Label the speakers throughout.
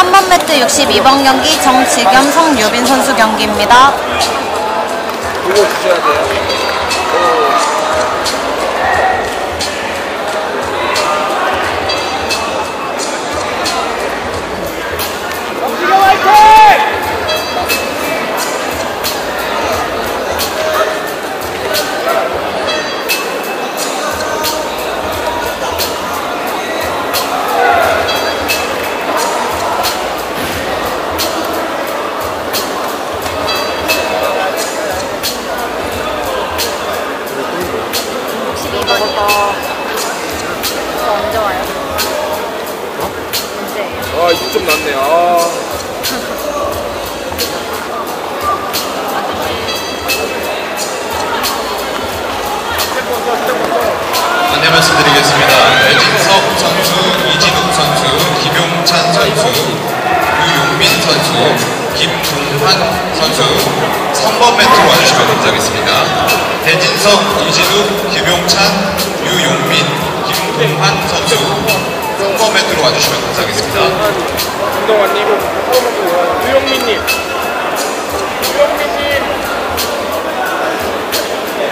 Speaker 1: 3번 매트 62번 경기 정지겸 성유빈 선수 경기입니다.
Speaker 2: 보고 주셔야 돼요. 아, 6점 났네. 아.
Speaker 3: 안내 말씀드리겠습니다. 배진석 선수, 이진욱 선수, 김용찬 선수, 유용민 선수, 김동환 선수 3번 매트로 와주시면 감사하겠습니다. 배진석, 이진욱, 김용찬, 유용민, 김동환 선수 3번 매트로 와주시면 감사하겠습니다.
Speaker 2: 김동환님, 유영민님. 유영민님.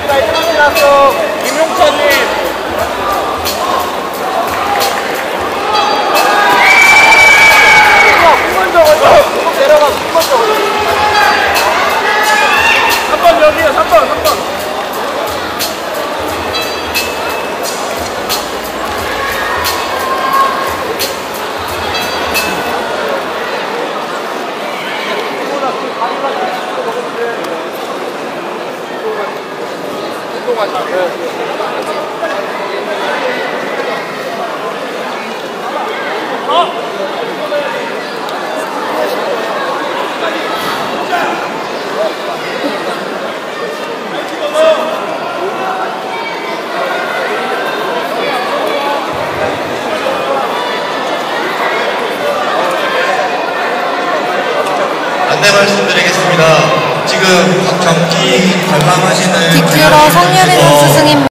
Speaker 2: 자, 일어나고 나서 운동하지.
Speaker 3: 안내 말씀드리겠습니다. 지금 경기 관람하시는
Speaker 1: 뒷큐러 성유빈 선수 승입니다.